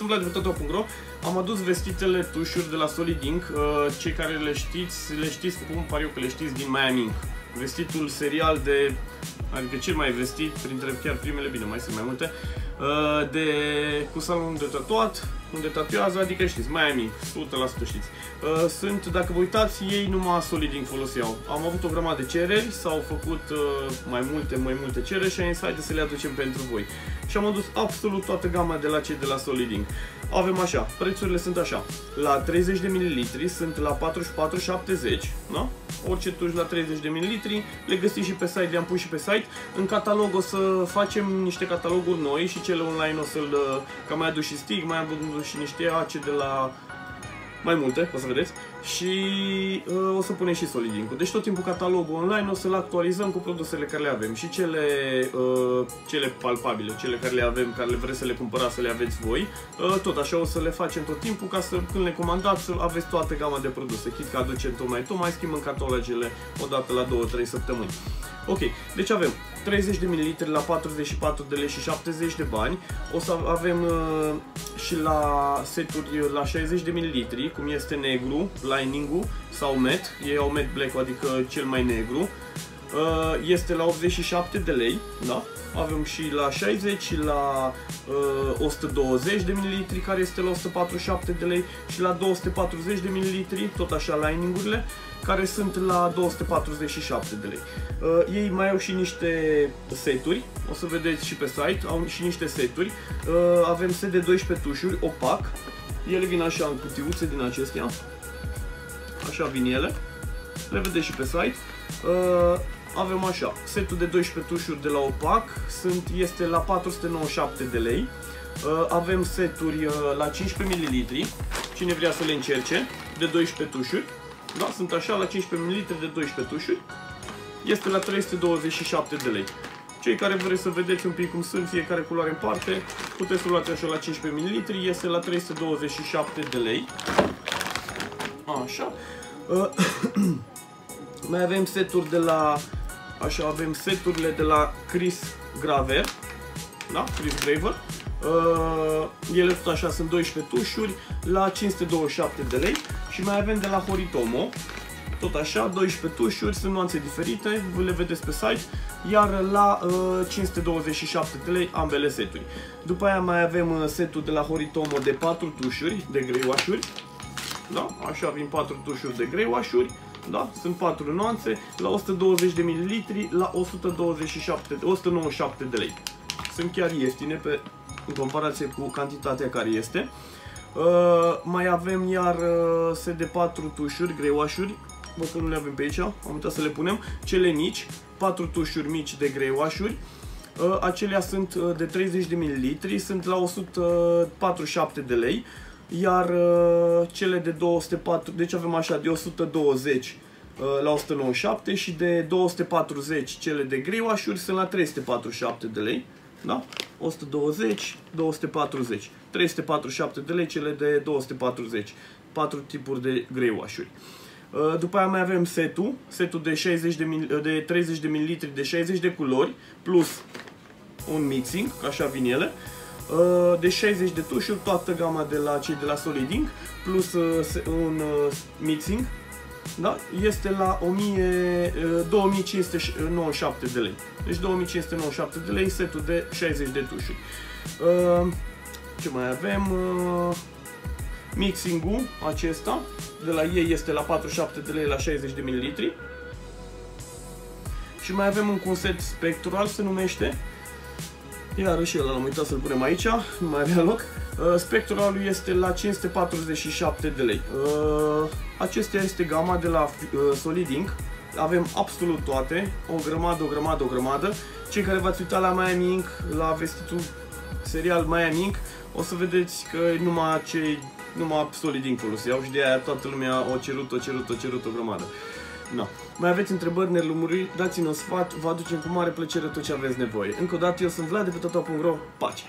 sunt Vlad de Toto.ro Am adus vestitele tușuri de la Solid Ink uh, Cei care le știți, le știți cum par eu că le știți din Miami Ink Vestitul serial de, adică cel mai vestit, printre chiar primele, bine, mai sunt mai multe uh, De, cu salon de tatuat, unde tatuează, adică știți, Miami, 100% știți. Uh, sunt, dacă vă uitați, ei numai Solid Ink foloseau. Am avut o grămadă de cereri, s-au făcut uh, mai multe, mai multe cereri și am zis, haide să le aducem pentru voi. Și am adus absolut toată gama de la cei de la Solid Ink. Avem așa, prețurile sunt așa, la 30 de ml sunt la 44,70, da? Orice tuși la 30 de ml, le găsiți și pe site, le-am pus și pe site. În catalog o să facem niște cataloguri noi și cele online o să-l, uh, că mai adus și stig, mai am și niște ace de la mai multe, o să vedeți, și uh, o să punem și Solid Deci tot timpul catalogul online o să-l actualizăm cu produsele care le avem și cele, uh, cele palpabile, cele care le avem, care le vreți să le cumpărați, să le aveți voi. Uh, tot așa o să le facem tot timpul ca să când le comandați să aveți toată gama de produse. Chit că aducem tot mai tot, mai schimbăm catalogele odată la 2-3 săptămâni. Ok, deci avem 30 de ml la 44 de lei și 70 de bani. O să avem uh, și la seturi la 60 de ml, cum este negru, lining-ul sau matte. Ei au matte black, adică cel mai negru. Uh, este la 87 de lei, da? Avem și la 60 și la uh, 120 de ml, care este la 147 de lei și la 240 de ml, tot așa lining-urile care sunt la 247 de lei. Uh, ei mai au și niște seturi, o să vedeți și pe site, au și niște seturi. Uh, avem set de 12 tușuri, opac. Ele vin așa în cutiuțe din acestea. Așa vin ele. Le vedeți și pe site. Uh, avem așa, setul de 12 tușuri de la opac sunt, este la 497 de lei. Uh, avem seturi uh, la 15 ml, cine vrea să le încerce, de 12 tușuri. Da, sunt așa la 15 ml de 12 tușuri. Este la 327 de lei. Cei care vreți să vedeți un pic cum sunt fiecare culoare în parte, puteți să luați așa la 15 ml, este la 327 de lei. Așa. Mai avem seturi de la Așa avem seturile de la Chris Graver, da? Chris Graver. Uh, ele tot așa sunt 12 tușuri la 527 de lei și mai avem de la Horitomo tot așa, 12 tușuri, sunt nuanțe diferite, vă le vedeți pe site, iar la uh, 527 de lei ambele seturi. După aia mai avem uh, setul de la Horitomo de 4 tușuri, de grey da? Așa vin 4 tușuri de grey da? Sunt 4 nuanțe, la 120 de ml, la 127, 197 de lei. Sunt chiar ieftine pe, în comparație cu cantitatea care este. Uh, mai avem iar uh, set de 4 tușuri, greoașuri, văd că nu le avem pe aici, am uitat să le punem, cele mici, 4 tușuri mici de greoașuri. Uh, acelea sunt uh, de 30 de ml, sunt la 147 de lei iar uh, cele de 204, deci avem așa de 120 uh, la 197 și de 240 cele de greoașuri sunt la 347 de lei. Da? 120, 240. 347 de lei cele de 240. 4 tipuri de greoașuri. Uh, după aia mai avem setul, setul de, 60 de, mil, de 30 de ml de 60 de culori plus un mixing, așa vin ele. Uh, de 60 de tușuri, toată gama de la cei de la Solid Ink, plus uh, un uh, mixing, da? este la 1000, 2597 de lei. Deci 2597 de lei setul de 60 de tușuri. Ce mai avem? Mixing-ul acesta de la ei este la 47 de lei la 60 de ml. Și mai avem un set spectral se numește Iarăși el am uitat să-l punem aici, nu mai avea loc. Uh, spectralul este la 547 de lei. Uh, acestea este gama de la uh, Solid Ink. Avem absolut toate, o grămadă, o grămadă, o grămadă. Cei care v-ați uitat la Miami Ink, la vestitul serial Miami Ink, o să vedeți că numai cei numai Solid Ink foloseau și de aia toată lumea o cerut, o cerut, o cerut o grămadă. No. Mai aveți întrebări, nelumuri, dați-ne un sfat, vă aducem cu mare plăcere tot ce aveți nevoie. Încă o dată, eu sunt Vlad de pe total.ro, pace!